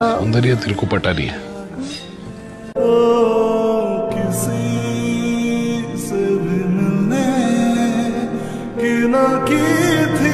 सौंदर्य तेरे को पटा नहीं है किसी से भी मिलने की ना की थी